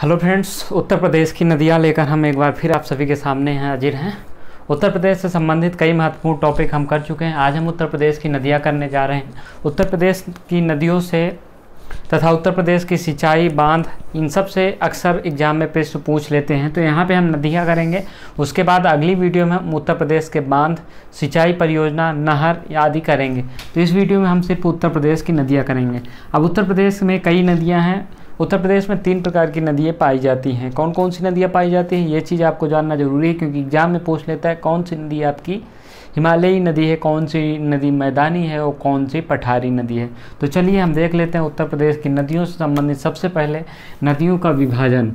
Hello friends Uttar Pradesh की नदियाँ लेकर हम एक बार फिर आप सभी के सामने हैं, हाजिर हैं। उत्तर प्रदेश से संबंधित कई महत्वपूर्ण टॉपिक हम कर चुके हैं। आज हम उत्तर प्रदेश की नदियाँ करने जा रहे हैं। उत्तर प्रदेश की नदियों से तथा उत्तर प्रदेश की सिंचाई, बाँध, इन सबसे अक्सर एग्ज़ाम में प्रश्न पूछ लेते हैं। तो यहाँ पे हम नदियाँ करेंगे। उसके बाद अगली वीडियो में हम उत्तर प्रदेश के बाँध, सिंचाई परियोजना, नहर आदि करेंगे। तो इस वीडियो में हम सिर्फ़ उत्तर प्रदेश की नदियाँ करेंगे। अब उत्तर प्रदेश में कई नदियाँ हैं। उत्तर प्रदेश में तीन प्रकार की नदियाँ पाई जाती हैं। कौन कौन सी नदियाँ पाई जाती हैं, ये चीज़ आपको जानना ज़रूरी है, क्योंकि एग्ज़ाम में पूछ लेता है कौन सी नदी आपकी हिमालयी नदी है, कौन सी नदी मैदानी है और कौन सी पठारी नदी है। तो चलिए हम देख लेते हैं उत्तर प्रदेश की नदियों से संबंधित सबसे पहले नदियों का विभाजन।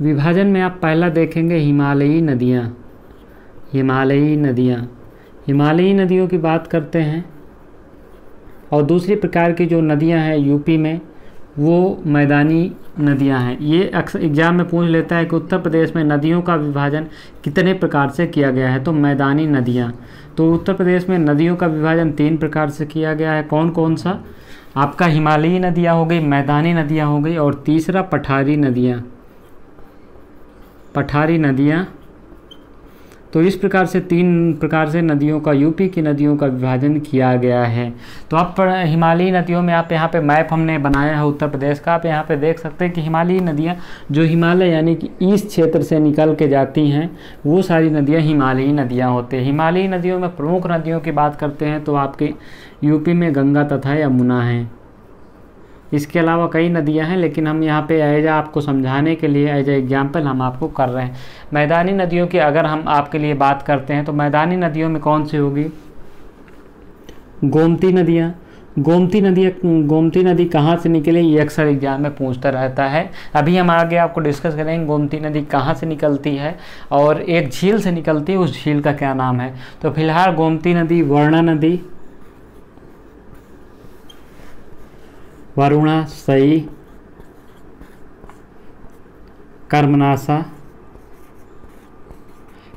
विभाजन में आप पहला देखेंगे हिमालयी नदियाँ। हिमालयी नदियाँ। हिमालयी नदियों की बात करते हैं। और दूसरी प्रकार की जो नदियाँ हैं यूपी में, वो मैदानी नदियाँ हैं। ये अक्सर एग्ज़ाम में पूछ लेता है कि उत्तर प्रदेश में नदियों का विभाजन कितने प्रकार से किया गया है? तो मैदानी नदियाँ। तो उत्तर प्रदेश में नदियों का विभाजन तीन प्रकार से किया गया है। कौन कौन सा? आपका हिमालयी नदियाँ हो गई, मैदानी नदियाँ हो गई और तीसरा पठारी नदियाँ। पठारी नदियाँ तो इस प्रकार से तीन प्रकार से नदियों का, यूपी की नदियों का विभाजन किया गया है। तो आप हिमालयी नदियों में आप यहाँ पे मैप हमने बनाया है उत्तर प्रदेश का। आप यहाँ पे देख सकते हैं कि हिमालयी नदियाँ जो हिमालय यानी कि ईस्ट क्षेत्र से निकल के जाती हैं, वो सारी नदियाँ हिमालयी नदियाँ होती हैं। हिमालयी नदियों में प्रमुख नदियों की बात करते हैं तो आपके यूपी में गंगा तथा यमुना है। इसके अलावा कई नदियाँ हैं, लेकिन हम यहाँ पे एज आपको समझाने के लिए एज एग्ज़ाम्पल हम आपको कर रहे हैं। मैदानी नदियों की अगर हम आपके लिए बात करते हैं तो मैदानी नदियों में कौन सी होगी? गोमती नदियाँ। गोमती नदी गोमती नदी कहाँ से निकले, ये अक्सर एग्ज़ाम में पूछता रहता है। अभी हम आगे आपको डिस्कस करेंगे, गोमती नदी कहाँ से निकलती है, और एक झील से निकलती है, उस झील का क्या नाम है? तो फ़िलहाल गोमती नदी, वर्णा नदी वरुणा, सई, कर्मनाशा।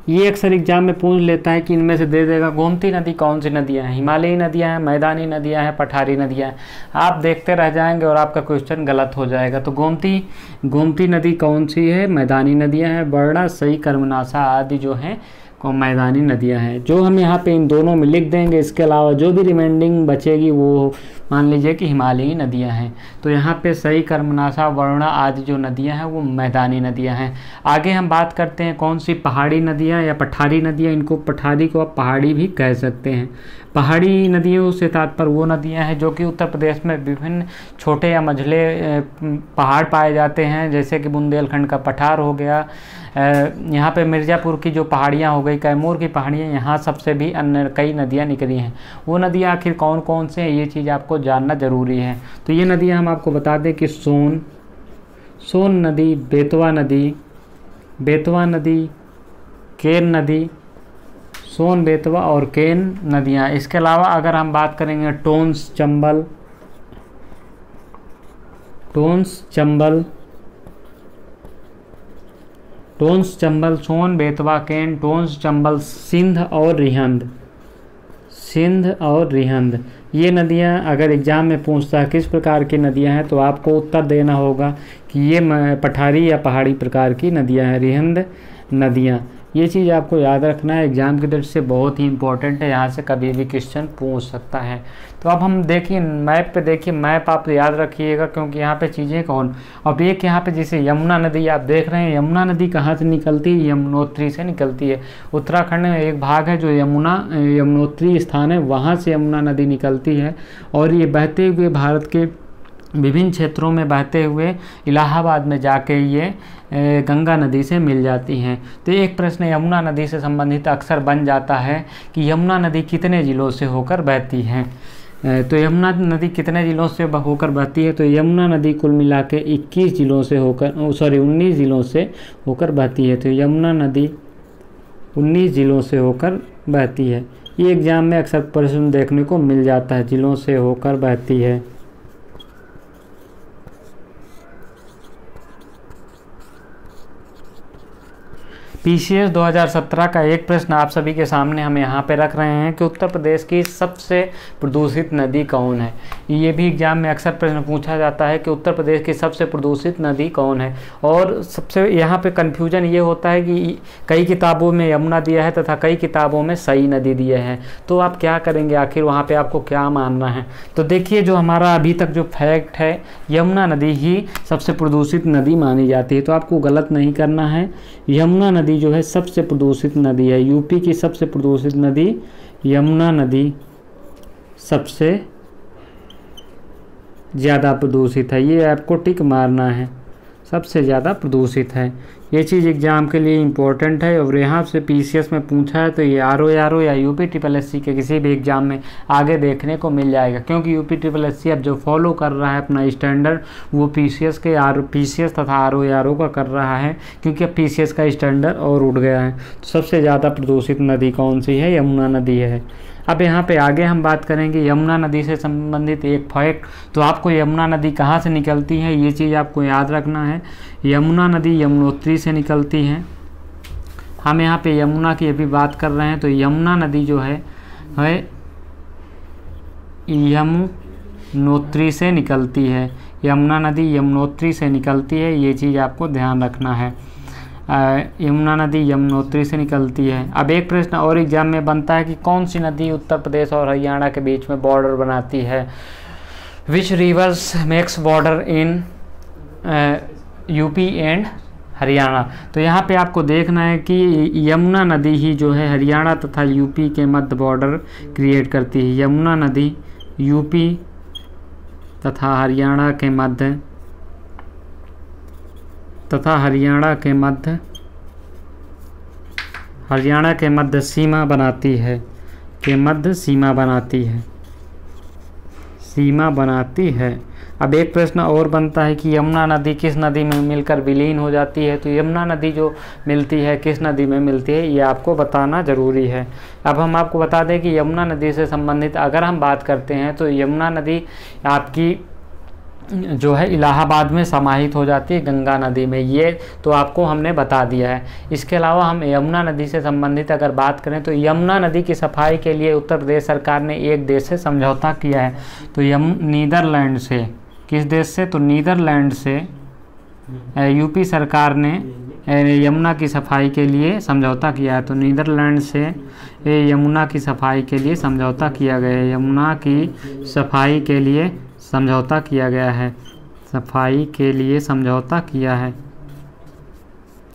ये अक्सर एग्ज़ाम में पूछ लेता है कि इनमें से दे देगा गोमती नदी, कौन सी नदियाँ हैं? हिमालयी नदियाँ हैं, मैदानी नदियाँ हैं, पठारी नदियाँ हैं। आप देखते रह जाएँगे और आपका क्वेश्चन गलत हो जाएगा। तो गोमती गोमती नदी कौन सी है? मैदानी नदियाँ हैं बर्णा सही कर्मनाशा आदि जो हैं को मैदानी नदियाँ हैं। जो हम यहाँ पे इन दोनों में लिख देंगे, इसके अलावा जो भी रिमाइंडिंग बचेगी, वो मान लीजिए कि हिमालयी नदियाँ हैं। तो यहाँ पे सही कर्मनाशा, वरुणा आदि जो नदियाँ हैं, वो मैदानी नदियाँ हैं। आगे हम बात करते हैं कौन सी पहाड़ी नदियाँ या पठारी नदियाँ। इनको पठारी को आप पहाड़ी भी कह सकते हैं। पहाड़ी नदियों से तात्पर्य वो नदियाँ हैं जो कि उत्तर प्रदेश में विभिन्न छोटे या मझले पहाड़ पाए जाते हैं। जैसे कि बुंदेलखंड का पठार हो गया यहाँ पे मिर्ज़ापुर की जो पहाड़ियाँ हो गई, कैमूर की पहाड़ियाँ, यहाँ सबसे भी अन्य कई नदियाँ निकली हैं। वो नदियाँ आखिर कौन कौन से हैं, ये चीज़ आपको जानना ज़रूरी है। तो ये नदियाँ हम आपको बता दें कि सोन सोन नदी, बेतवा नदी बेतवा नदी, केन नदी, सोन, बेतवा और केन नदियाँ। इसके अलावा अगर हम बात करेंगे टोन्स चंबल टोन्स चंबल टोन्स, चंबल, सोन, बेतवा, केन टोंस चंबल, सिंध और रिहंद। सिंध और रिहंद। ये नदियाँ अगर एग्ज़ाम में पूछता है, किस प्रकार की नदियाँ हैं तो आपको उत्तर देना होगा कि ये पठारी या पहाड़ी प्रकार की नदियाँ हैं, रिहंद नदियाँ। ये चीज़ आपको याद रखना है, एग्ज़ाम की दृष्टि से बहुत ही इंपॉर्टेंट है, यहाँ से कभी भी क्वेश्चन पूछ सकता है। तो अब हम देखिए, मैप पे देखिए, मैप आप याद रखिएगा, क्योंकि यहाँ पे चीज़ें कौन? अब एक यहाँ पे जैसे यमुना नदी, आप देख रहे हैं, यमुना नदी कहाँ से निकलती है? यमुनोत्री से निकलती है। उत्तराखंड में एक भाग है जो यमुना, यमुनोत्री स्थान है, वहाँ से यमुना नदी निकलती है। और ये बहते हुए भारत के विभिन्न क्षेत्रों में बहते हुए इलाहाबाद में जाके ये गंगा नदी से मिल जाती हैं। तो एक प्रश्न यमुना नदी से संबंधित अक्सर बन जाता है कि यमुना नदी कितने ज़िलों से होकर बहती है? तो यमुना नदी कितने ज़िलों से होकर बहती है? तो यमुना नदी कुल मिला के इक्कीस ज़िलों से होकर सॉरी, उन्नीस ज़िलों से होकर बहती है। तो यमुना नदी उन्नीस ज़िलों से होकर बहती है। ये एग्ज़ाम में अक्सर प्रश्न देखने को मिल जाता है, ज़िलों से होकर बहती है। पीसीएस 2017 का एक प्रश्न आप सभी के सामने हम यहाँ पे रख रहे हैं कि उत्तर प्रदेश की सबसे प्रदूषित नदी कौन है? ये भी एग्ज़ाम में अक्सर प्रश्न पूछा जाता है कि उत्तर प्रदेश की सबसे प्रदूषित नदी कौन है? और सबसे यहाँ पे कन्फ्यूज़न ये होता है कि कई किताबों में यमुना दिया है तथा कई किताबों में सई नदी दिए हैं। तो आप क्या करेंगे? आखिर वहाँ पर आपको क्या मानना है? तो देखिए, जो हमारा अभी तक जो फैक्ट है, यमुना नदी ही सबसे प्रदूषित नदी मानी जाती है। तो आपको गलत नहीं करना है। यमुना नदी जो है सबसे प्रदूषित नदी है। यूपी की सबसे प्रदूषित नदी यमुना नदी सबसे ज़्यादा प्रदूषित है। ये आपको टिक मारना है। सबसे ज़्यादा प्रदूषित है। ये चीज़ एग्ज़ाम के लिए इम्पोर्टेंट है और यहाँ से पीसीएस में पूछा है तो ये आर ओ आर ओ या यूपी ट्रिपल एस सी के किसी भी एग्ज़ाम में आगे देखने को मिल जाएगा। क्योंकि यूपी ट्रिपल एस सी अब जो फॉलो कर रहा है अपना स्टैंडर्ड वो पीसीएस के आर पीसीएस तथा आर ओ आर ओ का कर रहा है। क्योंकि अब पीसीएस का स्टैंडर्ड और उठ गया है। तो सबसे ज़्यादा प्रदूषित नदी कौन सी है? यमुना नदी है। अब यहाँ पे आगे हम बात करेंगे यमुना नदी से संबंधित एक फैक्ट। तो आपको यमुना नदी कहाँ से निकलती है, ये चीज़ आपको याद रखना है। यमुना नदी यमुनोत्री से निकलती है। हम यहाँ पे यमुना की अभी बात कर रहे हैं तो यमुना नदी जो है है यमुनोत्री से निकलती है। यमुना नदी यमुनोत्री से निकलती है, ये चीज़ आपको ध्यान रखना है। यमुना नदी यमुनोत्री से निकलती है। अब एक प्रश्न और एग्ज़ाम में बनता है कि कौन सी नदी उत्तर प्रदेश और हरियाणा के बीच में बॉर्डर बनाती है? Which rivers makes border in UP and Haryana? तो यहाँ पे आपको देखना है कि यमुना नदी ही जो है हरियाणा तथा यूपी के मध्य बॉर्डर क्रिएट करती है। यमुना नदी यूपी तथा हरियाणा के मध्य तथा हरियाणा के मध्य, हरियाणा के मध्य सीमा बनाती है, के मध्य सीमा बनाती है। सीमा बनाती है। अब एक प्रश्न और बनता है कि यमुना नदी किस नदी में मिलकर विलीन हो जाती है? तो यमुना नदी जो मिलती है, किस नदी में मिलती है, ये आपको बताना ज़रूरी है। अब हम आपको बता दें कि यमुना नदी से संबंधित अगर हम बात करते हैं तो यमुना नदी आपकी जो है इलाहाबाद में समाहित हो जाती है गंगा नदी में। ये तो आपको हमने बता दिया है। इसके अलावा हम यमुना नदी से संबंधित अगर बात करें तो यमुना नदी की सफ़ाई के लिए उत्तर प्रदेश सरकार ने एक देश से समझौता किया है। तो यम, नीदरलैंड से, किस देश से? तो नीदरलैंड से यूपी सरकार ने यमुना की सफ़ाई के लिए समझौता किया है। तो नीदरलैंड से यमुना की सफ़ाई के लिए समझौता किया गया है। यमुना की सफ़ाई के लिए समझौता किया गया है। सफ़ाई के लिए समझौता किया है।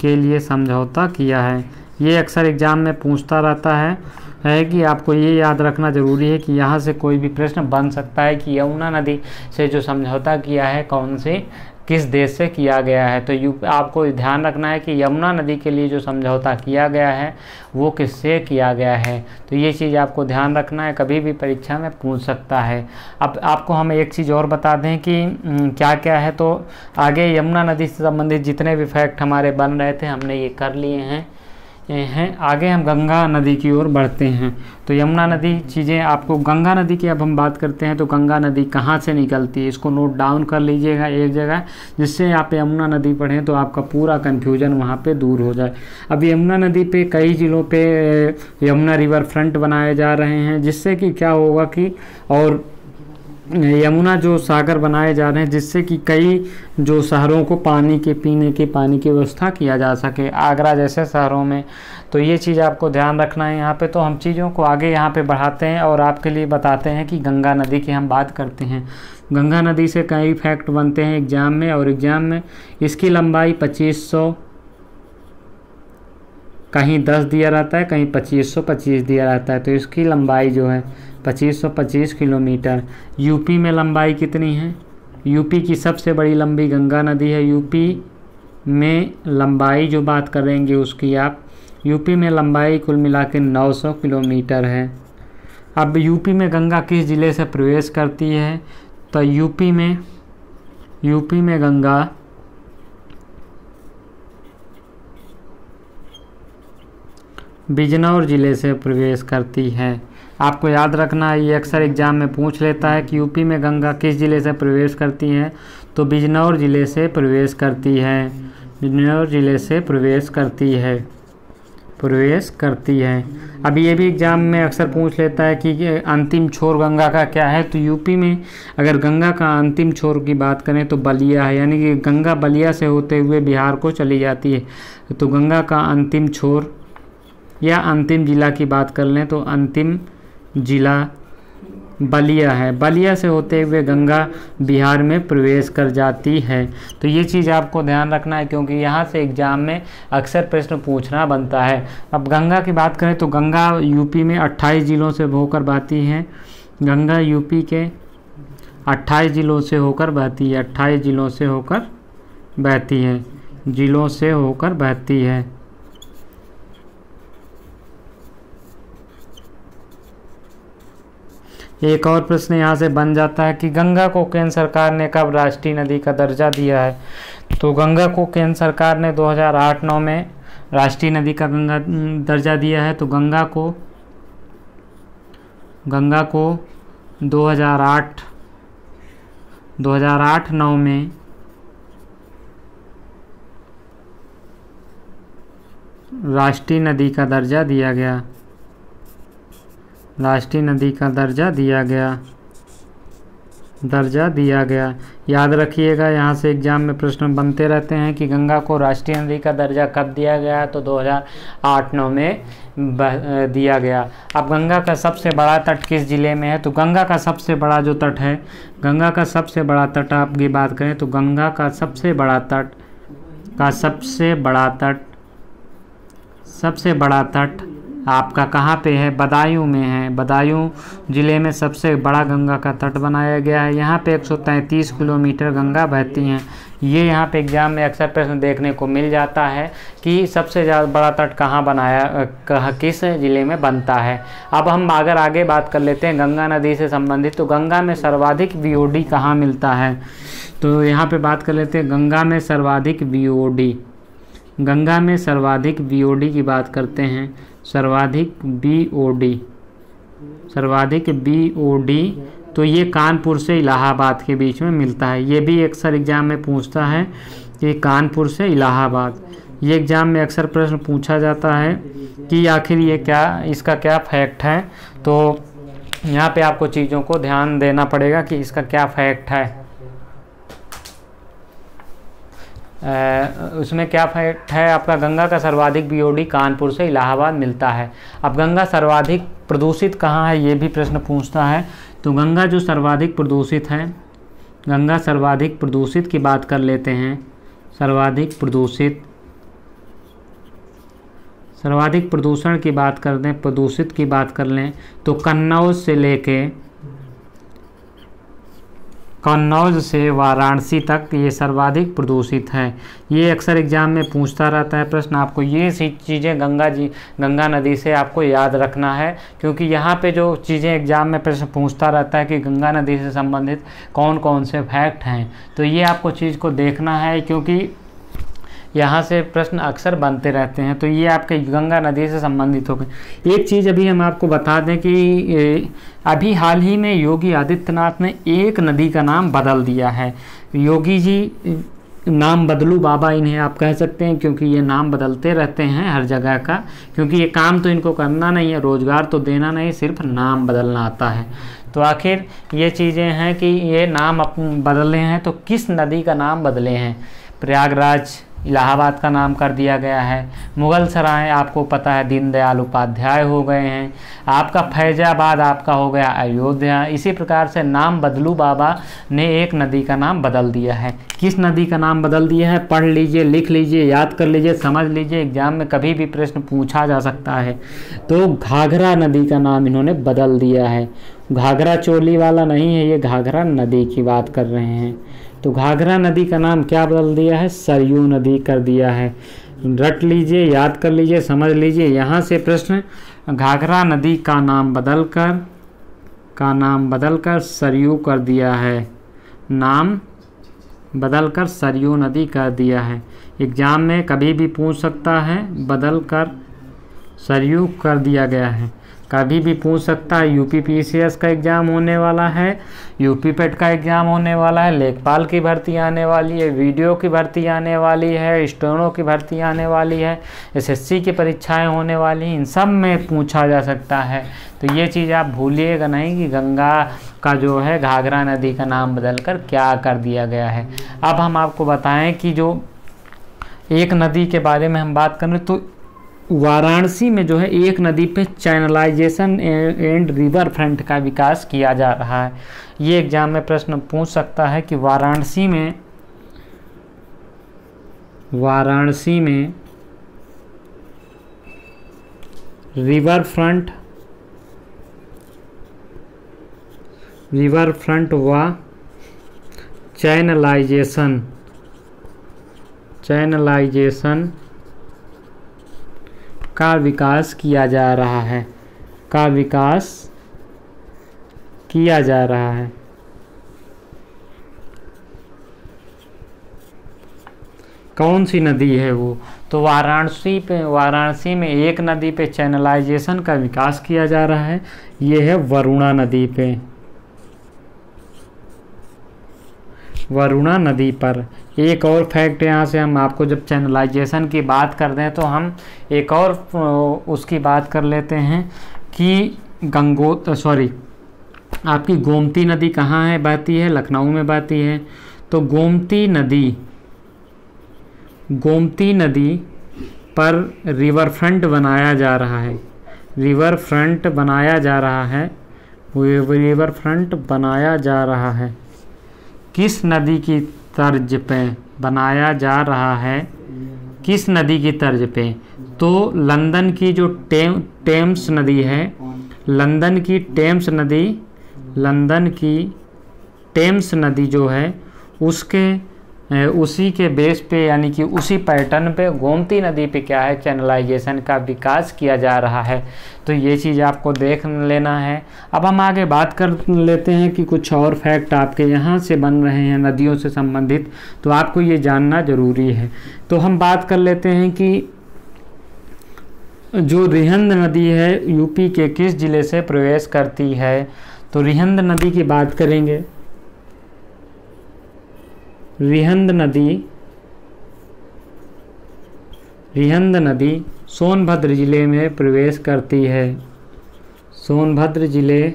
के लिए समझौता किया है। ये अक्सर एग्ज़ाम में पूछता रहता है है कि आपको ये याद रखना ज़रूरी है कि यहाँ से कोई भी प्रश्न बन सकता है कि यमुना नदी से जो समझौता किया है, कौन से किस देश से किया गया है? तो यू, आपको ध्यान रखना है कि यमुना नदी के लिए जो समझौता किया गया है, वो किससे किया गया है? तो ये चीज़ आपको ध्यान रखना है, कभी भी परीक्षा में पूछ सकता है। अब आपको हम एक चीज़ और बता दें कि क्या क्या है? तो आगे यमुना नदी से संबंधित जितने भी फैक्ट हमारे बन रहे थे, हमने ये कर लिए हैं। हैं। आगे हम गंगा नदी की ओर बढ़ते हैं। तो यमुना नदी, चीज़ें आपको गंगा नदी की अब हम बात करते हैं तो गंगा नदी कहाँ से निकलती है? इसको नोट डाउन कर लीजिएगा एक जगह, जिससे आप यमुना नदी पढ़ें तो आपका पूरा कन्फ्यूज़न वहाँ पे दूर हो जाए। अब यमुना नदी पे कई ज़िलों पे यमुना रिवर फ्रंट बनाए जा रहे हैं, जिससे कि क्या होगा कि और यमुना जो सागर बनाए जा रहे हैं, जिससे कि कई जो शहरों को पानी के, पीने के, पानी की व्यवस्था किया जा सके, आगरा जैसे शहरों में। तो ये चीज़ आपको ध्यान रखना है यहाँ पे। तो हम चीज़ों को आगे यहाँ पे बढ़ाते हैं और आपके लिए बताते हैं कि गंगा नदी की हम बात करते हैं। गंगा नदी से कई फैक्ट बनते हैं एग्ज़ाम में और एग्ज़ाम में इसकी लंबाई पच्चीस कहीं दस दिया रहता है, कहीं पच्चीस सौ पच्चीस दिया रहता है। तो इसकी लंबाई जो है, पच्चीस सौ पच्चीस किलोमीटर। यूपी में लंबाई कितनी है? यूपी की सबसे बड़ी लंबी गंगा नदी है। यूपी में लंबाई जो बात करेंगे उसकी आप, यूपी में लंबाई कुल मिला के 900 किलोमीटर है। अब यूपी में गंगा किस ज़िले से प्रवेश करती है? तो यूपी में यूपी में गंगा बिजनौर ज़िले से प्रवेश करती है। आपको याद रखना है ये अक्सर एग्ज़ाम में पूछ लेता है कि यूपी में गंगा किस ज़िले से प्रवेश करती है तो बिजनौर ज़िले से प्रवेश करती है। बिजनौर ज़िले से प्रवेश करती है। प्रवेश करती है। अब ये भी एग्ज़ाम में अक्सर पूछ लेता है कि अंतिम छोर गंगा का क्या है तो यूपी में अगर गंगा का अंतिम छोर की बात करें तो बलिया है, यानी कि गंगा बलिया से होते हुए बिहार को चली जाती है। तो गंगा का अंतिम छोर या अंतिम जिला की बात कर लें तो अंतिम जिला बलिया है। बलिया से होते हुए गंगा बिहार में प्रवेश कर जाती है। तो ये चीज़ आपको ध्यान रखना है क्योंकि यहाँ से एग्ज़ाम में अक्सर प्रश्न पूछना बनता है। अब गंगा की बात करें तो गंगा यूपी में 28 ज़िलों से होकर बहती है। गंगा यूपी के 28 ज़िलों से होकर बहती है। 28 ज़िलों से होकर बहती है। ज़िलों से होकर बहती है। एक और प्रश्न यहाँ से बन जाता है कि गंगा को केंद्र सरकार ने कब राष्ट्रीय नदी का दर्जा दिया है? तो गंगा को केंद्र सरकार ने 2008-9 में राष्ट्रीय नदी का गंगा दर्जा दिया है तो गंगा को गंगा को 2008 2008-9 में राष्ट्रीय नदी का दर्जा दिया गया। राष्ट्रीय नदी का दर्जा दिया गया। दर्जा दिया गया। याद रखिएगा, यहाँ से एग्ज़ाम में प्रश्न बनते रहते हैं कि गंगा को राष्ट्रीय नदी का दर्जा कब दिया गया? तो 2008-9 में दिया गया। अब गंगा का सबसे बड़ा तट किस ज़िले में है? तो गंगा का सबसे बड़ा जो तट है, गंगा का सबसे बड़ा तट आपकी बात करें तो गंगा का सबसे बड़ा तट, का सबसे बड़ा तट, सबसे बड़ा तट आपका कहाँ पे है? बदायूं में है। बदायूं ज़िले में सबसे बड़ा गंगा का तट बनाया गया है। यहाँ पे 133 किलोमीटर गंगा बहती हैं। ये यहाँ पे एग्ज़ाम में अक्सर प्रश्न देखने को मिल जाता है कि सबसे ज़्यादा बड़ा तट कहाँ बनाया, कह किस ज़िले में बनता है। अब हम अगर आगे बात कर लेते हैं गंगा नदी से संबंधित तो गंगा में सर्वाधिक वी कहाँ मिलता है? तो यहाँ पर बात कर लेते हैं गंगा में सर्वाधिक वी गंगा में सर्वाधिक वी की बात करते हैं। सर्वाधिक बी ओ डी सर्वाधिक बी ओ डी तो ये कानपुर से इलाहाबाद के बीच में मिलता है। ये भी अक्सर एग्ज़ाम में पूछता है कि कानपुर से इलाहाबाद। ये एग्ज़ाम में अक्सर प्रश्न पूछा जाता है कि आखिर ये क्या, इसका क्या फैक्ट है? तो यहाँ पे आपको चीज़ों को ध्यान देना पड़ेगा कि इसका क्या फैक्ट है। उसमें क्या फैक्ट है? आपका गंगा का सर्वाधिक बीओडी कानपुर से इलाहाबाद मिलता है। अब गंगा सर्वाधिक प्रदूषित कहाँ है, ये भी प्रश्न पूछता है। तो गंगा जो सर्वाधिक प्रदूषित है, गंगा सर्वाधिक प्रदूषित की बात कर लेते हैं। सर्वाधिक प्रदूषित, सर्वाधिक प्रदूषण की बात कर दें, प्रदूषित की बात कर लें तो कन्नौज से लेके कन्नौज से वाराणसी तक ये सर्वाधिक प्रदूषित है। ये अक्सर एग्ज़ाम में पूछता रहता है। प्रश्न, आपको ये सी चीज़ें गंगा जी, गंगा नदी से आपको याद रखना है? क्योंकि यहाँ पे जो चीज़ें एग्ज़ाम में प्रश्न पूछता रहता है कि गंगा नदी से संबंधित कौन कौन से फैक्ट हैं। तो ये आपको चीज़ को देखना है, क्योंकि यहाँ से प्रश्न अक्सर बनते रहते हैं। तो ये आपके गंगा नदी से संबंधित हो गए। एक चीज़ अभी हम आपको बता दें कि अभी हाल ही में योगी आदित्यनाथ ने एक नदी का नाम बदल दिया है। योगी जी, नाम बदलू बाबा इन्हें आप कह सकते हैं, क्योंकि ये नाम बदलते रहते हैं हर जगह का। क्योंकि ये काम तो इनको करना नहीं है, रोज़गार तो देना नहीं, सिर्फ़ नाम बदलना आता है। तो आखिर ये चीज़ें हैं कि ये नाम बदले हैं तो किस नदी का नाम बदले हैं? प्रयागराज इलाहाबाद का नाम कर दिया गया है। मुग़ल सराय आपको पता है, दीनदयाल उपाध्याय हो गए हैं। आपका फैजाबाद आपका हो गया अयोध्या। इसी प्रकार से नाम बदलू बाबा ने एक नदी का नाम बदल दिया है। किस नदी का नाम बदल दिया है? पढ़ लीजिए, लिख लीजिए, याद कर लीजिए, समझ लीजिए, एग्ज़ाम में कभी भी प्रश्न पूछा जा सकता है। तो घाघरा नदी का नाम इन्होंने बदल दिया है। घाघरा चोली वाला नहीं है, ये घाघरा नदी की बात कर रहे हैं। तो घाघरा नदी का नाम क्या बदल दिया है? सरयू नदी कर दिया है। रट लीजिए, याद कर लीजिए, समझ लीजिए। यहाँ से प्रश्न, घाघरा नदी का नाम बदलकर, का नाम बदलकर सरयू कर दिया है। नाम बदलकर सरयू नदी कर दिया है। एग्ज़ाम में कभी भी पूछ सकता है बदल कर सरयू कर दिया गया है। कभी भी पूछ सकता है। यूपी पीसीएस का एग्ज़ाम होने वाला है। यूपी पेट का एग्ज़ाम होने वाला है। लेखपाल की भर्ती आने वाली है। वीडियो की भर्ती आने वाली है। स्टोनों की भर्ती आने वाली है। एसएससी की परीक्षाएँ होने वाली हैं। इन सब में पूछा जा सकता है। तो ये चीज़ आप भूलिएगा नहीं कि गंगा का जो है, घाघरा नदी का नाम बदलकर क्या कर दिया गया है। अब हम आपको बताएँ कि जो एक नदी के बारे में हम बात कर करें तो वाराणसी में जो है एक नदी पे चैनलाइजेशन एंड रिवर फ्रंट का विकास किया जा रहा है। ये एग्ज़ाम में प्रश्न पूछ सकता है कि वाराणसी में वाराणसी में रिवर फ्रंट रिवर फ्रंट व चैनलाइजेशन चैनलाइजेशन का विकास किया जा रहा है। का विकास किया जा रहा है। कौन सी नदी है वो? तो वाराणसी पे, वाराणसी में एक नदी पे चैनलाइजेशन का विकास किया जा रहा है। ये है वरुणा नदी पे। वरुणा नदी पर एक और फैक्ट यहाँ से हम आपको जब चैनलाइजेशन की बात कर दें तो हम एक और उसकी बात कर लेते हैं कि गंगो सॉरी आपकी गोमती नदी कहाँ है बहती है? लखनऊ में बहती है। तो गोमती नदी गोमती नदी पर रिवर फ्रंट बनाया जा रहा है। रिवर फ्रंट बनाया जा रहा है। रिवर फ्रंट बनाया जा रहा है। किस नदी की तर्ज पे बनाया जा रहा है। किस नदी की तर्ज पे तो लंदन की जो टेम, टेम्स नदी है, लंदन की टेम्स नदी, लंदन की टेम्स नदी जो है, उसके उसी के बेस पे, यानी कि उसी पैटर्न पे गोमती नदी पे क्या है चैनलाइजेशन का विकास किया जा रहा है। तो ये चीज़ आपको देख लेना है। अब हम आगे बात कर लेते हैं कि कुछ और फैक्ट आपके यहाँ से बन रहे हैं, नदियों से संबंधित। तो आपको ये जानना ज़रूरी है। तो हम बात कर लेते हैं कि जो रिहंद नदी है, यूपी के किस ज़िले से प्रवेश करती है? तो रिहंद नदी की बात करेंगे। रिहंद नदी रिहंद नदी सोनभद्र ज़िले में प्रवेश करती है। सोनभद्र ज़िले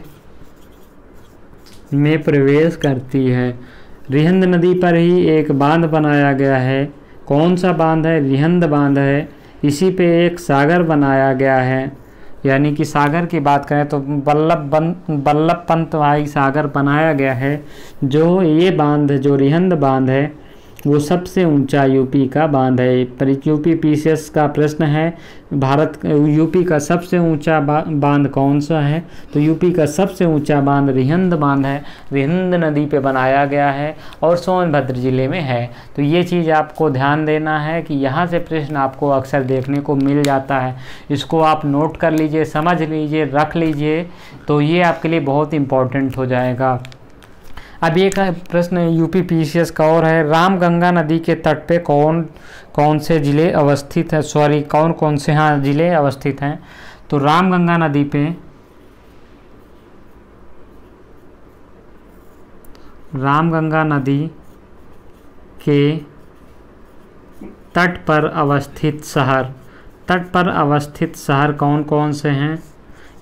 में प्रवेश करती है। रिहंद नदी पर ही एक बाँध बनाया गया है। कौन सा बाँध है? रिहंद बाँध है। इसी पे एक सागर बनाया गया है। यानी कि सागर की बात करें तो बल्लभ बल्लभ पंत भाई सागर बनाया गया है, जो ये बाँध, जो रिहंद बाँध है वो सबसे ऊँचा यूपी का बाँध है। पर यूपी पीसीएस का प्रश्न है भारत यूपी का सबसे ऊँचा बा, बाँध कौन सा है? तो यूपी का सबसे ऊँचा बाँध रिहंद बाँध है। रिहंद नदी पे बनाया गया है और सोनभद्र ज़िले में है। तो ये चीज़ आपको ध्यान देना है कि यहाँ से प्रश्न आपको अक्सर देखने को मिल जाता है। इसको आप नोट कर लीजिए समझ लीजिए रख लीजिए तो ये आपके लिए बहुत इम्पोर्टेंट हो जाएगा। अब एक प्रश्न यूपी पीसीएस का और है, रामगंगा नदी के तट पे कौन कौन से ज़िले अवस्थित हैं? सॉरी कौन कौन से हाँ ज़िले अवस्थित हैं? तो रामगंगा नदी पे रामगंगा नदी के तट पर अवस्थित शहर, तट पर अवस्थित शहर कौन कौन से हैं?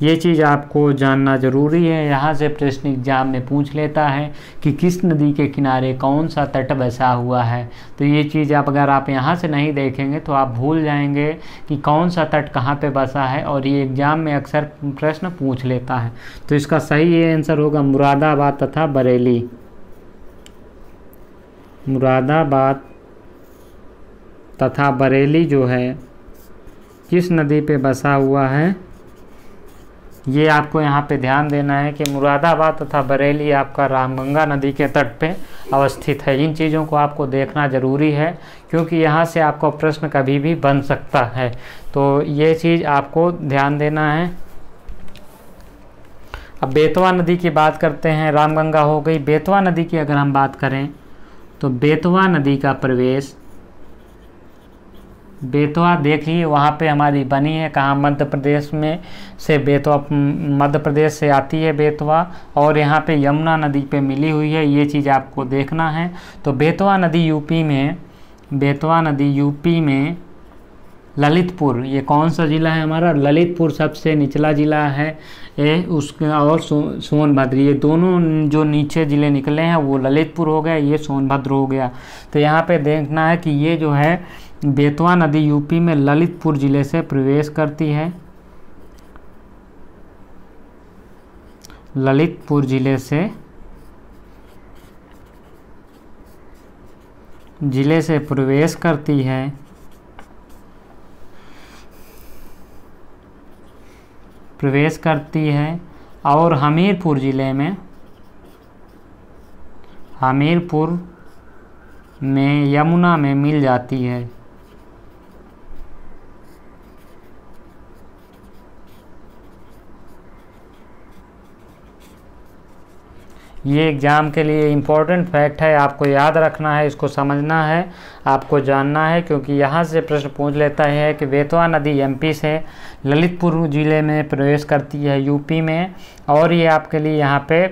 ये चीज़ आपको जानना ज़रूरी है। यहाँ से प्रश्न एग्ज़ाम में पूछ लेता है कि किस नदी के किनारे कौन सा तट बसा हुआ है? तो ये चीज़ आप अगर आप यहाँ से नहीं देखेंगे तो आप भूल जाएँगे कि कौन सा तट कहाँ पे बसा है और ये एग्ज़ाम में अक्सर प्रश्न पूछ लेता है। तो इसका सही ये आंसर होगा मुरादाबाद तथा बरेली। मुरादाबाद तथा बरेली जो है, किस नदी पे बसा हुआ है? ये आपको यहाँ पे ध्यान देना है कि मुरादाबाद तथा बरेली आपका रामगंगा नदी के तट पे अवस्थित है। इन चीज़ों को आपको देखना ज़रूरी है, क्योंकि यहाँ से आपको प्रश्न कभी भी बन सकता है। तो ये चीज़ आपको ध्यान देना है। अब बेतवा नदी की बात करते हैं। रामगंगा हो गई। बेतवा नदी की अगर हम बात करें तो बेतवा नदी का प्रवेश बेतवा देखिए वहाँ पे हमारी बनी है कहाँ मध्य प्रदेश में से बेतवा मध्य प्रदेश से आती है बेतवा और यहाँ पे यमुना नदी पे मिली हुई है ये चीज़ आपको देखना है। तो बेतवा नदी यूपी में बेतवा नदी यूपी में ललितपुर ये कौन सा ज़िला है हमारा? ललितपुर सबसे निचला ज़िला है ये उसका और सो, सोनभद्र ये दोनों जो नीचे ज़िले निकले हैं वो ललितपुर हो गया ये सोनभद्र हो गया। तो यहाँ पे देखना है कि ये जो है बेतवा नदी यूपी में ललितपुर ज़िले से प्रवेश करती है। ललितपुर ज़िले से ज़िले से प्रवेश करती है। प्रवेश करती है और हमीरपुर ज़िले में, हमीरपुर में यमुना में मिल जाती है। ये एग्ज़ाम के लिए इम्पोर्टेंट फैक्ट है, आपको याद रखना है, इसको समझना है, आपको जानना है, क्योंकि यहाँ से प्रश्न पूछ लेता है कि बेतवा नदी एमपी से ललितपुर ज़िले में प्रवेश करती है यूपी में, और ये आपके लिए यहाँ पे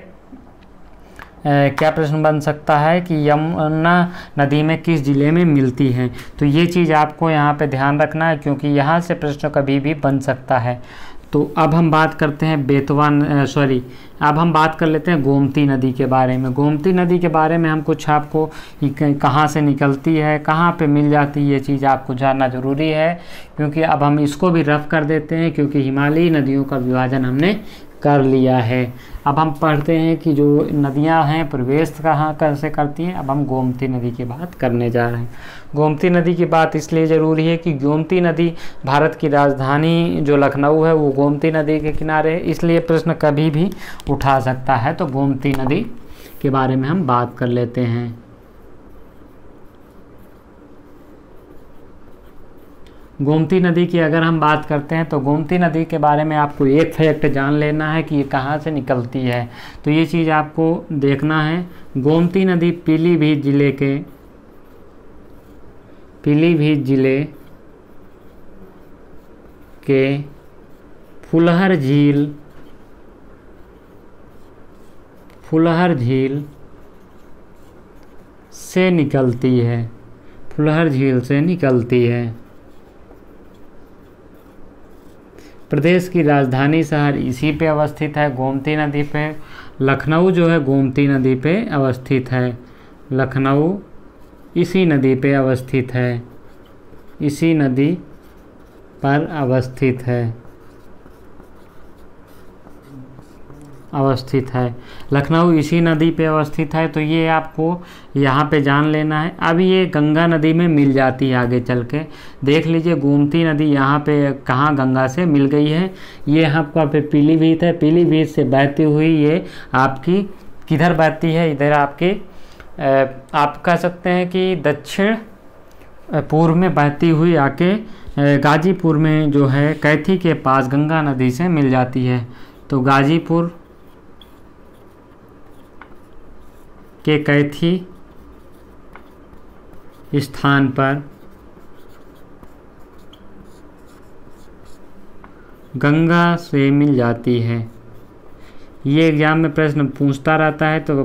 क्या प्रश्न बन सकता है कि यमुना नदी में किस ज़िले में मिलती है? तो ये चीज़ आपको यहाँ पे ध्यान रखना है, क्योंकि यहाँ से प्रश्न कभी भी बन सकता है। तो अब हम बात करते हैं बेतवा सॉरी अब हम बात कर लेते हैं गोमती नदी के बारे में। गोमती नदी के बारे में हम कुछ आपको कहाँ से निकलती है, कहाँ पे मिल जाती है, ये चीज़ आपको जानना ज़रूरी है, क्योंकि अब हम इसको भी रफ कर देते हैं, क्योंकि हिमालयी नदियों का विभाजन हमने कर लिया है। अब हम पढ़ते हैं कि जो नदियाँ हैं, प्रवेश कहाँ कैसे करती हैं, अब हम गोमती नदी की बात करने जा रहे हैं। गोमती नदी की बात इसलिए ज़रूरी है कि गोमती नदी भारत की राजधानी जो लखनऊ है, वो गोमती नदी के किनारे इसलिए प्रश्न कभी भी उठा सकता है। तो गोमती नदी के बारे में हम बात कर लेते हैं। गोमती नदी की अगर हम बात करते हैं तो गोमती नदी के बारे में आपको एक फैक्ट जान लेना है कि ये कहाँ से निकलती है। तो ये चीज़ आपको देखना है। गोमती नदी पीलीभीत ज़िले के पीलीभीत ज़िले के फुलहर झील फुलहर झील से निकलती है। फुलहर झील से निकलती है। प्रदेश की राजधानी शहर इसी पे अवस्थित है, गोमती नदी पे। लखनऊ जो है, गोमती नदी पे अवस्थित है। लखनऊ इसी नदी पे अवस्थित है। इसी नदी पर अवस्थित है। अवस्थित है। लखनऊ इसी नदी पे अवस्थित है तो ये आपको यहाँ पे जान लेना है। अब ये गंगा नदी में मिल जाती है आगे चल के। देख लीजिए, गोमती नदी यहाँ पे कहाँ गंगा से मिल गई है। ये आपका पे पीलीभीत है। पीलीभीत से बहती हुई ये आपकी किधर बहती है? इधर आपकी आप कह सकते हैं कि दक्षिण पूर्व में बहती हुई आके गाजीपुर में जो है, कैथी के पास गंगा नदी से मिल जाती है। तो गाजीपुर के कैथी स्थान पर गंगा से मिल जाती है। ये एग्ज़ाम में प्रश्न पूछता रहता है तो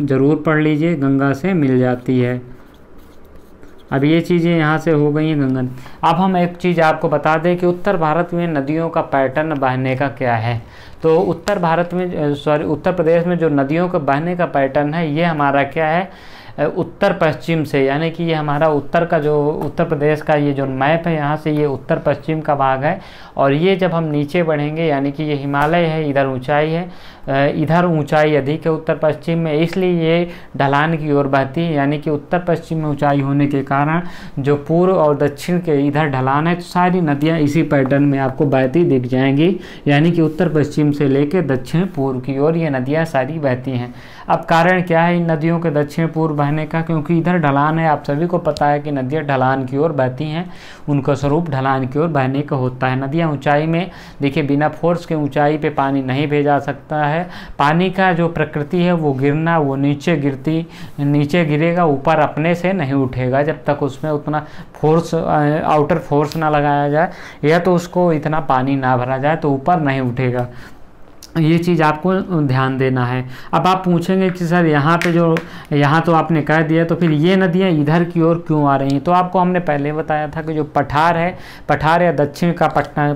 ज़रूर पढ़ लीजिए, गंगा से मिल जाती है। अब ये चीज़ें यहाँ से हो गई हैं गंगन अब हम एक चीज़ आपको बता दें कि उत्तर भारत में नदियों का पैटर्न बहने का क्या है? तो उत्तर भारत में सॉरी उत्तर प्रदेश में जो नदियों का बहने का पैटर्न है, ये हमारा क्या है? उत्तर पश्चिम से, यानी कि ये हमारा उत्तर का जो, उत्तर प्रदेश का ये जो मैप है, यहाँ से ये उत्तर पश्चिम का भाग है। और ये जब हम नीचे बढ़ेंगे, यानी कि ये हिमालय है, इधर ऊंचाई है इधर ऊंचाई अधिक है उत्तर पश्चिम में, इसलिए ये ढलान की ओर बहती है। यानी कि उत्तर पश्चिम में ऊंचाई होने के कारण जो पूर्व और दक्षिण के इधर ढलान है तो सारी नदियाँ इसी पैटर्न में आपको बहती दिख जाएँगी। यानी कि उत्तर पश्चिम से लेकर दक्षिण पूर्व की ओर ये नदियाँ सारी बहती हैं। अब कारण क्या है इन नदियों के दक्षिण पूर्व बहने का? क्योंकि इधर ढलान है, आप सभी को पता है कि नदियाँ ढलान की ओर बहती हैं। उनका स्वरूप ढलान की ओर बहने का होता है। नदियाँ ऊंचाई में, देखिए, बिना फोर्स के ऊंचाई पे पानी नहीं भेजा सकता है। पानी का जो प्रकृति है, वो गिरना, वो नीचे गिरती, नीचे गिरेगा, ऊपर अपने से नहीं उठेगा। जब तक उसमें उतना फोर्स आउटर फोर्स ना लगाया जाए, या तो उसको इतना पानी ना भरा जाए तो ऊपर नहीं उठेगा। ये चीज़ आपको ध्यान देना है। अब आप पूछेंगे कि सर यहाँ पे जो, यहाँ तो आपने कह दिया तो फिर ये नदियाँ इधर की ओर क्यों आ रही हैं? तो आपको हमने पहले बताया था कि जो पठार है, पठार या दक्षिण का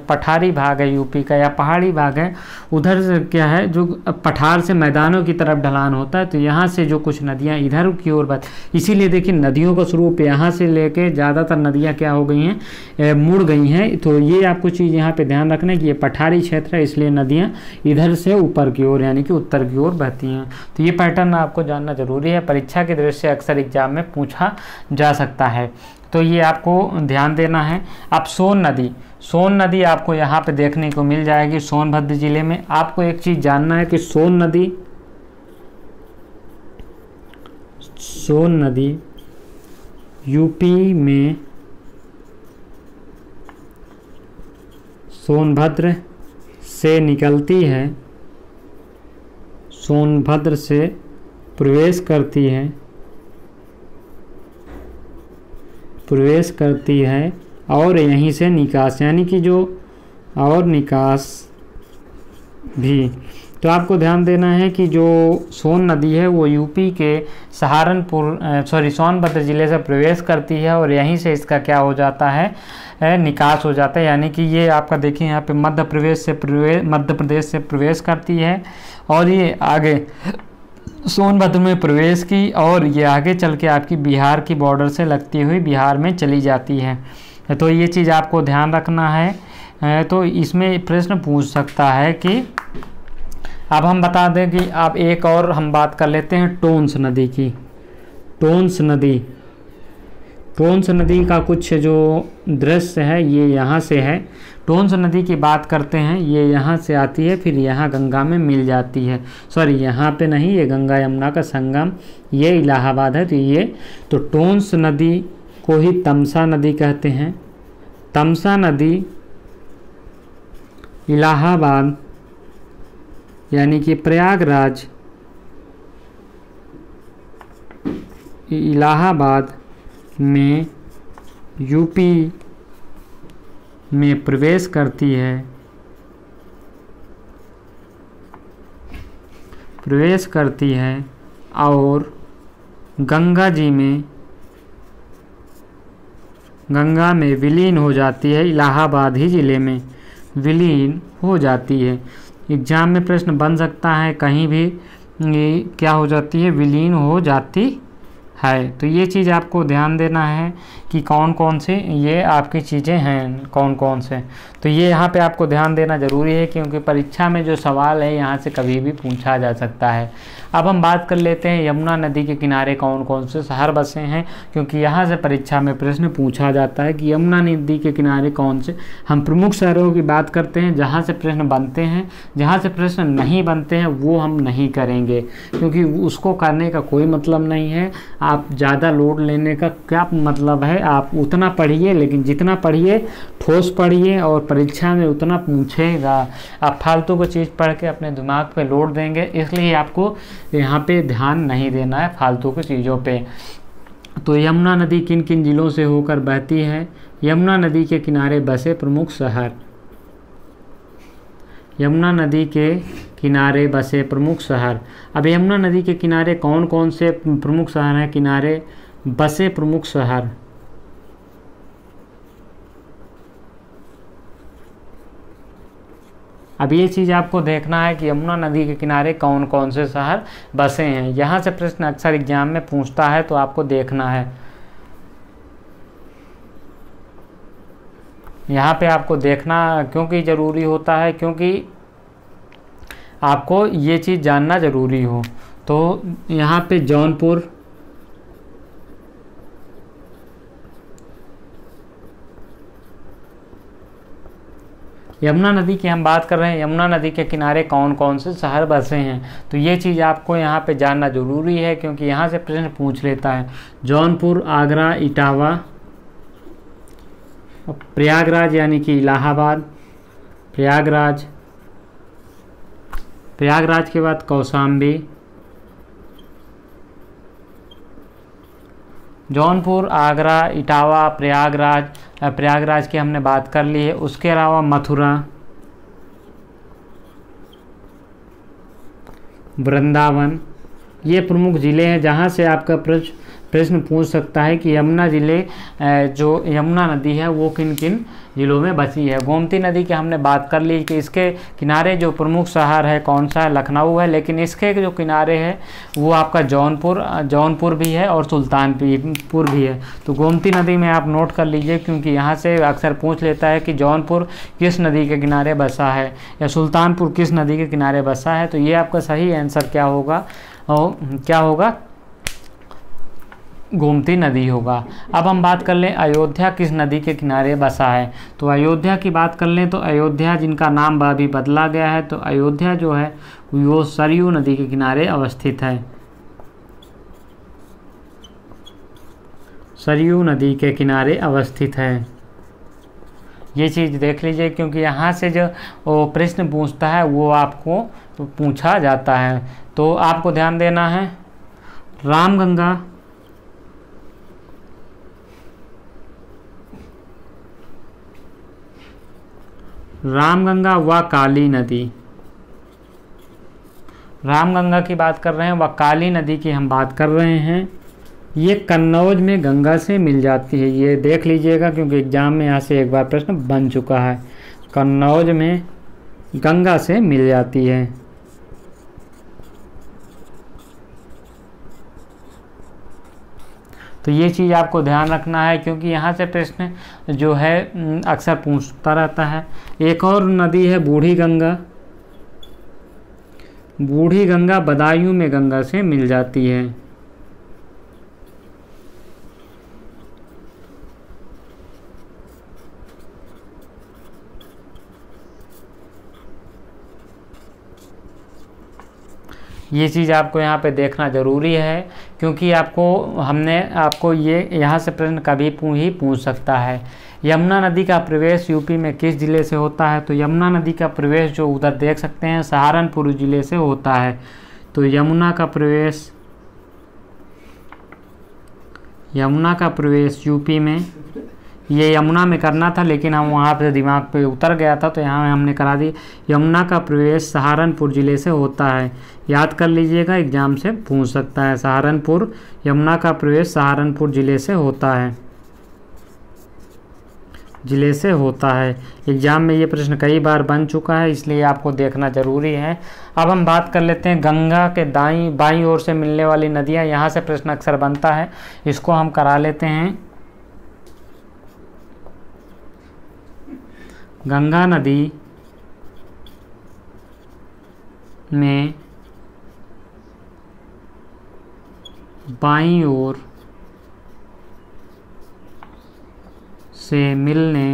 पठारी भाग है, यूपी का, या पहाड़ी भाग है, उधर से क्या है, जो पठार से मैदानों की तरफ़ ढलान होता है तो यहाँ से जो कुछ नदियाँ इधर की ओर बत इसीलिए देखिए नदियों का स्वरूप यहाँ से लेके ज़्यादातर नदियाँ क्या हो गई हैं मुड़ गई हैं। तो ये आपको चीज़ यहाँ पर ध्यान रखना है कि ये पठारी क्षेत्र है, इसलिए नदियाँ इधर इधर से ऊपर की ओर, यानी कि उत्तर की ओर बहती हैं। तो ये पैटर्न आपको जानना ज़रूरी है। परीक्षा के दृष्टि अक्सर एग्ज़ाम में पूछा जा सकता है। तो ये आपको ध्यान देना है। अब सोन नदी। सोन नदी आपको यहाँ पे देखने को मिल जाएगी सोनभद्र ज़िले में। आपको एक चीज़ जानना है कि सोन नदी सोन नदी यूपी में सोनभद्र से निकलती है, सोनभद्र से प्रवेश करती है, प्रवेश करती है और यहीं से निकास, यानी कि जो और निकास भी तो आपको ध्यान देना है कि जो सोन नदी है, वो यूपी के सहारनपुर सॉरी सोनभद्र ज़िले से प्रवेश करती है और यहीं से इसका क्या हो जाता है निकास हो जाता है। यानी कि ये आपका देखिए, यहाँ पे मध्य प्रवेश से प्रवेश मध्य प्रदेश से प्रवेश करती है और ये आगे सोनभद्र में प्रवेश की और ये आगे चल के आपकी बिहार की बॉर्डर से लगती हुई बिहार में चली जाती है। तो ये चीज़ आपको ध्यान रखना है तो इसमें प्रश्न पूछ सकता है कि अब हम बता दें कि आप एक और हम बात कर लेते हैं टोन्स नदी की। टोन्स नदी। टोन्स नदी का कुछ जो दृश्य है, ये यहाँ से है। टोन्स नदी की बात करते हैं, ये यहाँ से आती है, फिर यहाँ गंगा में मिल जाती है। सॉरी, यहाँ पे नहीं, ये गंगा यमुना का संगम, ये इलाहाबाद है तो ये तो टोन्स नदी को ही तमसा नदी कहते हैं। तमसा नदी इलाहाबाद यानी कि प्रयागराज इलाहाबाद में यूपी में प्रवेश करती है। प्रवेश करती है और गंगा जी में, गंगा में विलीन हो जाती है, इलाहाबाद ही ज़िले में विलीन हो जाती है। एग्ज़ाम में प्रश्न बन सकता है, कहीं भी क्या हो जाती है, विलीन हो जाती है। तो ये चीज़ आपको ध्यान देना है कि कौन कौन से ये आपकी चीज़ें हैं कौन कौन से। तो ये यहाँ पे आपको ध्यान देना ज़रूरी है, क्योंकि परीक्षा में जो सवाल है, यहाँ से कभी भी पूछा जा सकता है। अब हम बात कर लेते हैं यमुना नदी के किनारे कौन कौन से शहर बसे हैं, क्योंकि यहाँ से परीक्षा में प्रश्न पूछा जाता है कि यमुना नदी के किनारे कौन से, हम प्रमुख शहरों की बात करते हैं जहाँ से प्रश्न बनते हैं, जहाँ से प्रश्न नहीं बनते हैं, वो हम नहीं करेंगे, क्योंकि उसको करने का कोई मतलब नहीं है। आप ज़्यादा लोड लेने का क्या मतलब है? आप उतना पढ़िए, लेकिन जितना पढ़िए, ठोस पढ़िए और परीक्षा में उतना पूछेगा। आप फालतू को चीज़ पढ़ के अपने दिमाग पे लोड देंगे, इसलिए आपको यहाँ पे ध्यान नहीं देना है फालतू की चीज़ों पे। तो यमुना नदी किन किन ज़िलों से होकर बहती है? यमुना नदी के किनारे बसे प्रमुख शहर। यमुना नदी के किनारे बसे प्रमुख शहर। अब यमुना नदी के किनारे कौन कौन से प्रमुख शहर हैं? किनारे बसे प्रमुख शहर। अब ये चीज़ आपको देखना है कि यमुना नदी के किनारे कौन कौन से शहर, बसे हैं। यहाँ से प्रश्न अक्सर एग्ज़ाम में पूछता है तो आपको देखना है। यहाँ पे आपको देखना क्योंकि ज़रूरी होता है, क्योंकि आपको ये चीज़ जानना ज़रूरी हो। तो यहाँ पे जौनपुर यमुना नदी की हम बात कर रहे हैं, यमुना नदी के किनारे कौन कौन से शहर बसे हैं? तो ये चीज़ आपको यहाँ पे जानना ज़रूरी है, क्योंकि यहाँ से प्रश्न पूछ लेता है। जौनपुर, आगरा, इटावा, प्रयागराज यानी कि इलाहाबाद, प्रयागराज प्रयागराज के बाद कौशाम्बी जौनपुर, आगरा, इटावा, प्रयागराज प्रयागराज की हमने बात कर ली है। उसके अलावा मथुरा, वृंदावन, ये प्रमुख ज़िले हैं जहाँ से आपका प्रश्न प्रश्न पूछ सकता है कि यमुना ज़िले जो यमुना नदी है, वो किन किन ज़िलों में बसी है? गोमती नदी की हमने बात कर ली कि इसके किनारे जो प्रमुख शहर है कौन सा है? लखनऊ है, लेकिन इसके जो किनारे है, वो आपका जौनपुर जौनपुर भी है और सुल्तानपुर भी है। तो गोमती नदी में आप नोट कर लीजिए, क्योंकि यहाँ से अक्सर पूछ लेता है कि जौनपुर किस नदी के किनारे बसा है या सुल्तानपुर किस नदी के किनारे बसा है? तो ये आपका सही आंसर क्या होगा? और क्या होगा? गोमती नदी होगा। अब हम बात कर लें अयोध्या किस नदी के किनारे बसा है। तो अयोध्या की बात कर लें तो अयोध्या, जिनका नाम अभी बदला गया है तो अयोध्या जो है, वो सरयू नदी के किनारे अवस्थित है। सरयू नदी के किनारे अवस्थित है। ये चीज़ देख लीजिए, क्योंकि यहाँ से जो प्रश्न पूछता है, वो आपको पूछा जाता है। तो आपको ध्यान देना है। रामगंगा रामगंगा व काली नदी। रामगंगा की बात कर रहे हैं, व काली नदी की हम बात कर रहे हैं। ये कन्नौज में गंगा से मिल जाती है। ये देख लीजिएगा, क्योंकि एग्ज़ाम में यहाँ से एक बार प्रश्न बन चुका है। कन्नौज में गंगा से मिल जाती है। तो ये चीज़ आपको ध्यान रखना है, क्योंकि यहाँ से प्रश्न जो है अक्सर पूछता रहता है। एक और नदी है बूढ़ी गंगा। बूढ़ी गंगा बदायूं में गंगा से मिल जाती है। ये चीज़ आपको यहाँ पे देखना ज़रूरी है, क्योंकि आपको, हमने आपको ये यहाँ से प्रश्न कभी ही पूछ सकता है। यमुना नदी का प्रवेश यूपी में किस ज़िले से होता है? तो यमुना नदी का प्रवेश जो उधर देख सकते हैं, सहारनपुर ज़िले से होता है। तो यमुना का प्रवेश, यमुना का प्रवेश यूपी में ये यमुना में करना था, लेकिन हम वहाँ पे दिमाग पे उतर गया था तो यहाँ हमने करा दी। यमुना का प्रवेश सहारनपुर ज़िले से होता है। याद कर लीजिएगा, एग्ज़ाम से पूछ सकता है। सहारनपुर, यमुना का प्रवेश सहारनपुर ज़िले से होता है। ज़िले से होता है। एग्ज़ाम में ये प्रश्न कई बार बन चुका है, इसलिए आपको देखना ज़रूरी है। अब हम बात कर लेते हैं गंगा के दाई, बाई ओर से मिलने वाली नदियाँ। यहाँ से प्रश्न अक्सर बनता है, इसको हम करा लेते हैं। गंगा नदी में बाईं ओर से मिलने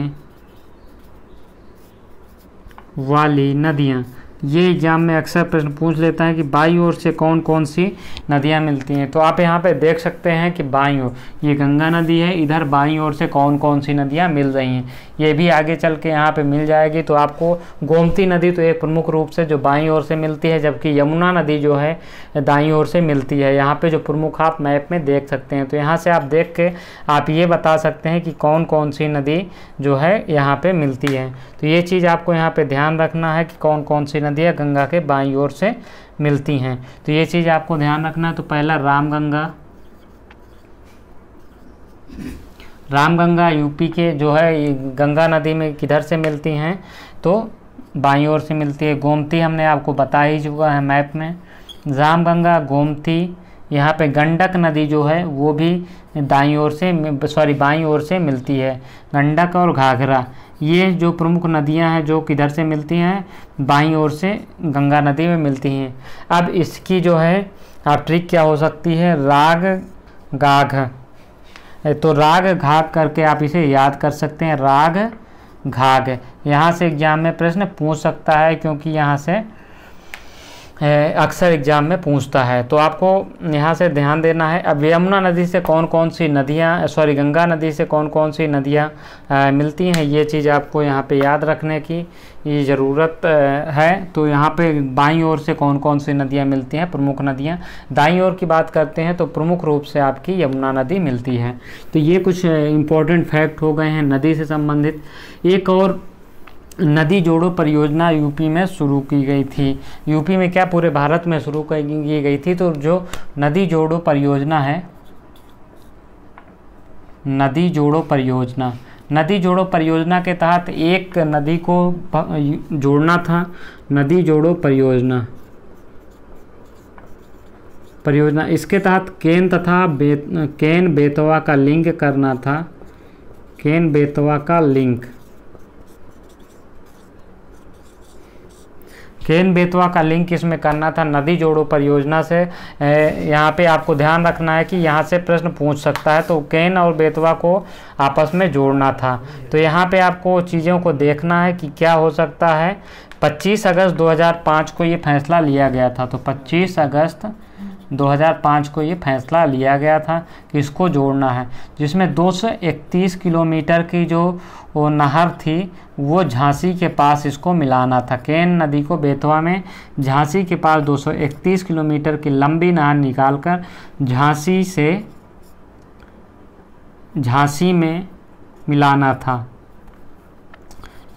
वाली नदियाँ। ये एग्ज़ाम में अक्सर प्रश्न पूछ लेता है कि बाई ओर से कौन कौन सी नदियाँ मिलती हैं। तो आप यहाँ पे देख सकते हैं कि बाई ओर, ये गंगा नदी है, इधर बाई ओर से कौन कौन सी नदियाँ मिल रही हैं। ये भी आगे चल के यहाँ पे मिल जाएगी। तो आपको गोमती नदी तो एक प्रमुख रूप से जो बाई ओर से मिलती है, जबकि यमुना नदी जो है, दाई ओर से मिलती है। यहाँ पर जो प्रमुख आप मैप में देख सकते हैं। तो यहाँ से आप देख के आप ये बता सकते हैं कि कौन कौन सी नदी जो है, यहाँ पर मिलती है। तो ये चीज़ आपको यहाँ पर ध्यान रखना है कि कौन कौन सी नदियाँ गंगा के बाई ओर से मिलती हैं। तो ये चीज़ आपको ध्यान रखना है। तो पहला रामगंगा रामगंगा यूपी के जो है गंगा नदी में किधर से मिलती हैं? तो बाई ओर से मिलती है। गोमती हमने आपको बता ही चुका है मैप में। रामगंगा गोमती, यहाँ पे गंडक नदी जो है, वो भी दाई ओर से सॉरी, बाई ओर से मिलती है। गंडक और घाघरा। ये जो प्रमुख नदियाँ हैं, जो किधर से मिलती हैं? बाई ओर से गंगा नदी में मिलती हैं। अब इसकी जो है आप ट्रिक क्या हो सकती है? राग गाघ। तो राग घाघ करके आप इसे याद कर सकते हैं। राग घाघ। यहाँ से एग्ज़ाम में प्रश्न पूछ सकता है, क्योंकि यहाँ से अक्सर एग्ज़ाम में पूछता है। तो आपको यहाँ से ध्यान देना है, अब यमुना नदी से कौन कौन सी नदियाँ, सॉरी, गंगा नदी से कौन कौन सी नदियाँ मिलती हैं? ये चीज़ आपको यहाँ पे याद रखने की ये ज़रूरत है। तो यहाँ पे बाईं ओर से कौन कौन सी नदियाँ मिलती हैं? प्रमुख नदियाँ। दाईं ओर की बात करते हैं तो प्रमुख रूप से आपकी यमुना नदी मिलती है। तो ये कुछ इम्पोर्टेंट फैक्ट हो गए हैं नदी से संबंधित। एक और नदी जोड़ो परियोजना यूपी में शुरू की गई थी। यूपी में क्या पूरे भारत में शुरू की गई थी? तो जो नदी जोड़ो परियोजना है नदी जोड़ो परियोजना। नदी जोड़ो परियोजना के तहत एक नदी को जोड़ना था। नदी जोड़ो परियोजना। परियोजना इसके तहत केन तथा बे, केन बेतवा का लिंक करना था। केन बेतवा का लिंक। केन बेतवा का लिंक इसमें करना था नदी जोड़ो परियोजना से। यहाँ पे आपको ध्यान रखना है कि यहाँ से प्रश्न पूछ सकता है तो केन और बेतवा को आपस में जोड़ना था। तो यहाँ पे आपको चीज़ों को देखना है कि क्या हो सकता है। 25 अगस्त 2005 को ये फैसला लिया गया था तो 25 अगस्त 2005 को ये फैसला लिया गया था कि इसको जोड़ना है, जिसमें 231 किलोमीटर की जो वो नहर थी वो झांसी के पास इसको मिलाना था। केन नदी को बेतवा में झांसी के पास 231 किलोमीटर की लंबी नहर निकालकर झांसी से झांसी में मिलाना था।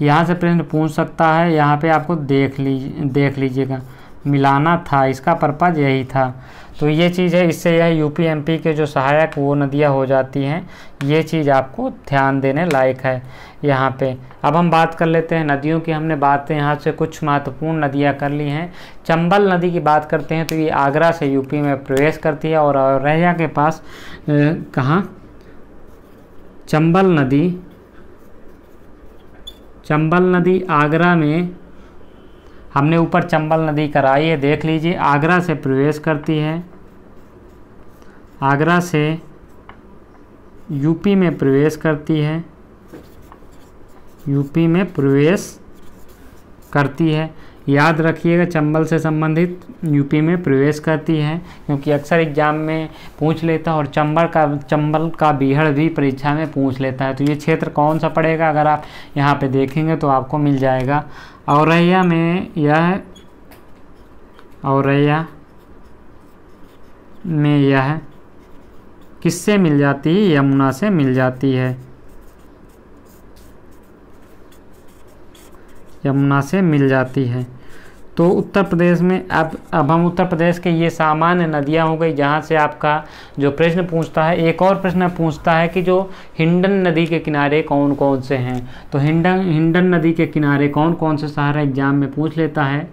यहाँ से प्रश्न पूछ सकता है, यहाँ पे आपको देख लीजिए देख लीजिएगा। मिलाना था, इसका पर्पज़ यही था। तो ये चीज़ है, इससे यह यूपी एमपी के जो सहायक वो नदियाँ हो जाती हैं। ये चीज़ आपको ध्यान देने लायक है यहाँ पे। अब हम बात कर लेते हैं नदियों की। हमने बातें यहाँ से कुछ महत्वपूर्ण नदियाँ कर ली हैं। चंबल नदी की बात करते हैं तो ये आगरा से यूपी में प्रवेश करती है और औरैया के पास कहाँ? चंबल नदी चंबल नदी आगरा में हमने ऊपर चंबल नदी कराई है देख लीजिए, आगरा से प्रवेश करती है। आगरा से यूपी में प्रवेश करती है। यूपी में प्रवेश करती है। याद रखिएगा, चंबल से संबंधित यूपी में प्रवेश करती है, क्योंकि अक्सर एग्ज़ाम में पूछ लेता है और चंबल का चंबल का बीहड़ भी परीक्षा में पूछ लेता है। तो ये क्षेत्र कौन सा पड़ेगा? अगर आप यहाँ पे देखेंगे तो आपको मिल जाएगा। औरैया में यह औरैया में यह किससे मिल जाती है? यमुना से मिल जाती है। यमुना से मिल जाती है। तो उत्तर प्रदेश में अब अब हम उत्तर प्रदेश के ये सामान्य नदियाँ हो गई, जहाँ से आपका जो प्रश्न पूछता है, एक और प्रश्न पूछता है कि जो हिंडन नदी के किनारे कौन कौन से हैं? तो हिंडन हिंडन नदी के किनारे कौन कौन से शहर एग्ज़ाम में पूछ लेता है।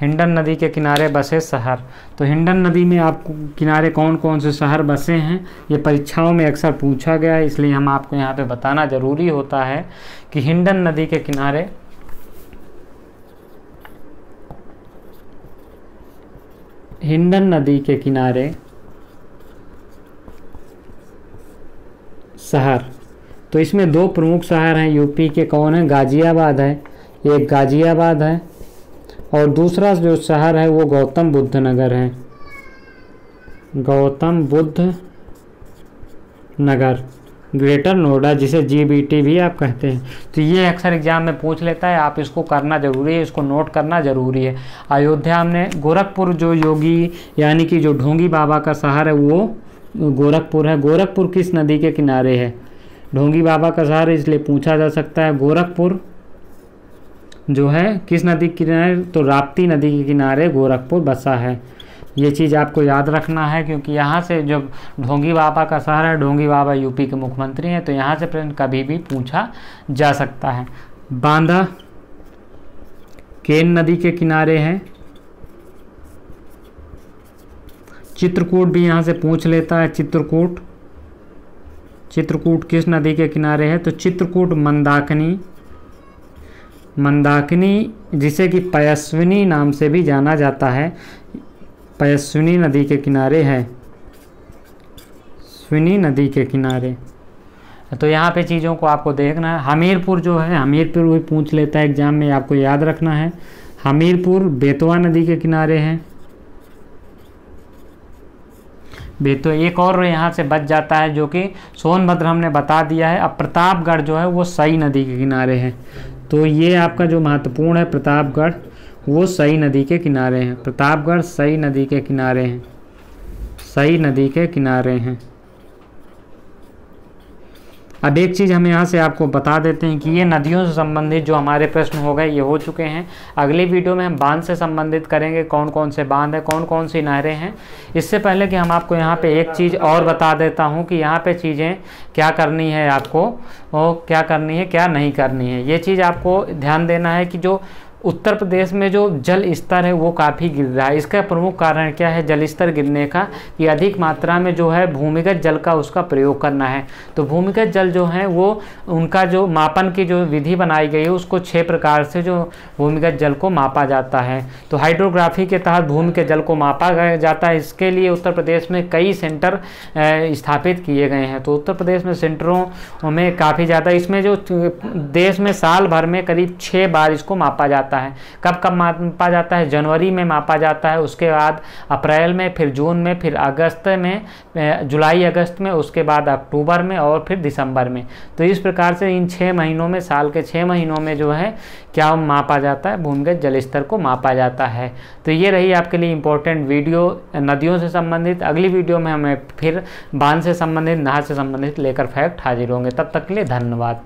हिंडन नदी के किनारे बसे शहर। तो हिंडन नदी में आपको किनारे कौन कौन से शहर बसे हैं? ये परीक्षाओं में अक्सर पूछा गया है, इसलिए हम आपको यहाँ पे बताना ज़रूरी होता है कि हिंडन नदी के किनारे हिंडन नदी के किनारे शहर। तो इसमें दो प्रमुख शहर हैं, यूपी के कौन है? गाजियाबाद है, एक गाजियाबाद है, और दूसरा जो शहर है वो गौतम बुद्ध नगर है। गौतम बुद्ध नगर। ग्रेटर नोएडा, जिसे जीबीटी भी आप कहते हैं। तो ये अक्सर एग्ज़ाम में पूछ लेता है, आप इसको करना ज़रूरी है, इसको नोट करना ज़रूरी है। अयोध्या में गोरखपुर जो योगी, यानी कि जो ढोंगी बाबा का शहर है, वो गोरखपुर है। गोरखपुर किस नदी के किनारे है? ढोंगी बाबा का शहर इसलिए पूछा जा सकता है। गोरखपुर जो है, किस नदी के किनारे? तो राप्ती नदी के किनारे गोरखपुर बसा है। ये चीज़ आपको याद रखना है, क्योंकि यहाँ से जब ढोंगी बाबा का शहर है, ढोंगी बाबा यूपी के मुख्यमंत्री हैं तो यहाँ से प्रश्न कभी भी पूछा जा सकता है। बांदा, केन नदी के किनारे है। चित्रकूट भी यहाँ से पूछ लेता है, चित्रकूट। चित्रकूट किस नदी के किनारे है? तो चित्रकूट मंदाकिनी। मंदाकिनी, जिसे कि पयस्विनी नाम से भी जाना जाता है पयस्विनी नदी के किनारे है। स्विनी नदी के किनारे। तो यहाँ पे चीज़ों को आपको देखना है। हमीरपुर जो है, हमीरपुर भी पूछ लेता है एग्ज़ाम में, आपको याद रखना है। हमीरपुर बेतवा नदी के किनारे है। बेतो एक और यहाँ से बच जाता है जो कि सोनभद्र हमने बता दिया है। अब प्रतापगढ़ जो है, वो सई नदी के किनारे है। तो ये आपका जो महत्वपूर्ण है, प्रतापगढ़। वो सई नदी के किनारे हैं। प्रतापगढ़ सई नदी के किनारे हैं। सई नदी के किनारे हैं। अब एक चीज़ हम यहाँ से आपको बता देते हैं कि ये नदियों से संबंधित जो हमारे प्रश्न हो गए, ये हो चुके हैं। अगली वीडियो में हम बाँध से संबंधित करेंगे कौन कौन से बाँध है कौन कौन सी नहरें हैं। इससे पहले कि हम आपको यहाँ पे एक चीज़ और बता देता हूँ कि यहाँ पे चीज़ें क्या करनी है आपको और क्या करनी है, क्या नहीं करनी है। ये चीज़ आपको ध्यान देना है कि जो उत्तर प्रदेश में जो जल स्तर है वो काफ़ी गिर रहा है। इसका प्रमुख कारण क्या है जल स्तर गिरने का? कि अधिक मात्रा में जो है भूमिगत जल का उसका प्रयोग करना है। तो भूमिगत जल जो है वो उनका जो मापन की जो विधि बनाई गई है, उसको छः प्रकार से जो भूमिगत जल को मापा जाता है। तो हाइड्रोग्राफी के तहत भूमि के जल को मापा जाता है। इसके लिए उत्तर प्रदेश में कई सेंटर स्थापित किए गए हैं। तो उत्तर प्रदेश में सेंटरों में काफ़ी ज़्यादा, इसमें जो देश में साल भर में करीब छः बार इसको मापा जाता जाता है। कब कब मापा जाता है? जनवरी में मापा जाता है। उसके बाद अप्रैल में, फिर जून में, फिर अगस्त में जुलाई, अगस्त में, उसके बाद अक्टूबर में और फिर दिसंबर में। तो इस प्रकार से इन छः महीनों में, साल के छः महीनों में जो है, क्या मापा जाता है? भूमिगत जल स्तर को मापा जाता है। तो ये रही आपके लिए इम्पोर्टेंट वीडियो नदियों से संबंधित। अगली वीडियो में हमें फिर बाँध से संबंधित, नहर से संबंधित लेकर फैक्ट हाजिर होंगे। तब तक के लिए धन्यवाद।